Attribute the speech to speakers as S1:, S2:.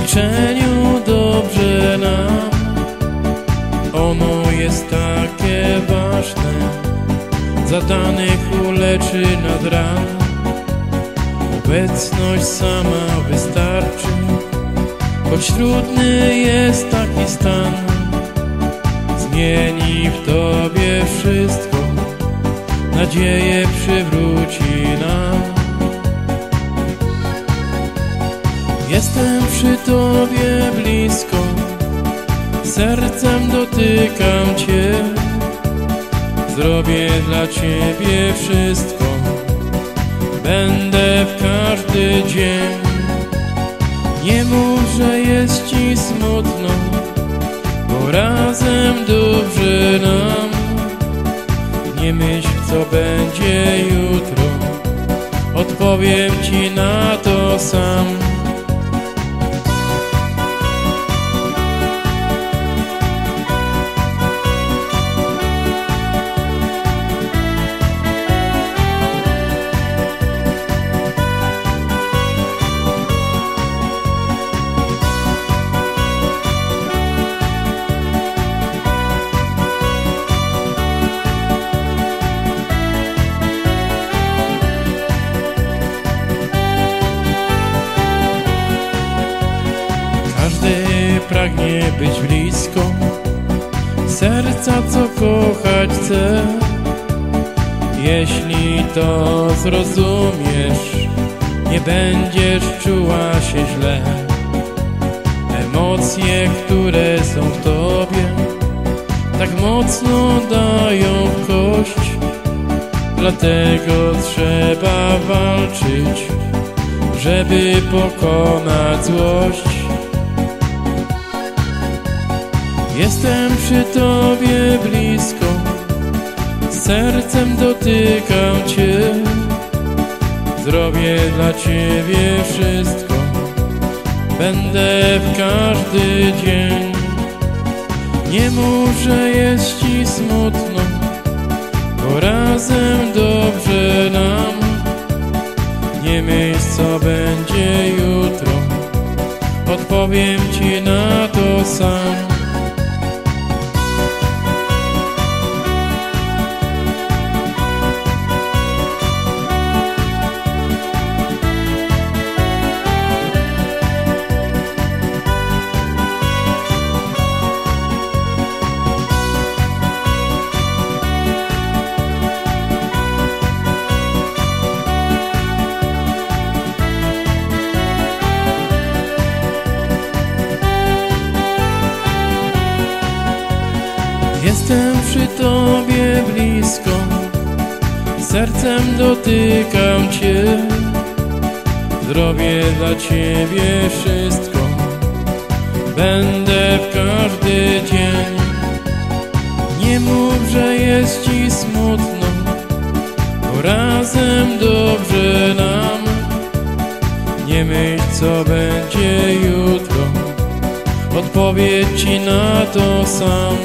S1: Milczeniu dobrze nam Ono jest takie ważne Zadanych uleczy nad ran. Obecność sama wystarczy Choć trudny jest taki stan. Zmieni w Tobie wszystko Nadzieję przywróci nam Jestem przy Tobie blisko. Sercem dotykam Cię. Zrobię dla Ciebie wszystko. Będę w każdy dzień. Nie mów, że jest Ci smutno Bo razem dobrze nam. Nie myśl, co będzie jutro. Odpowiem Ci na to sam pragnie być blisko. Serca, co kochać chce. Jeśli to zrozumiesz Nie będziesz czuła się źle. Emocje, które są w tobie Tak mocno dają kość. Dlatego trzeba walczyć żeby pokonać złość. Jestem przy Tobie blisko, sercem dotykam Cię. Zrobię dla Ciebie wszystko, będę w każdy dzień. Nie że jest Ci smutno, bo razem dobrze nam. Nie myśl, co będzie jutro, odpowiem Ci na to sam. Tobie blisko, sercem dotykam Cię. Zrobię dla Ciebie wszystko, będę w każdy dzień. Nie mów, że jest Ci smutno, bo razem dobrze nam. Nie myśl, co będzie jutro, odpowiedź Ci na to sam.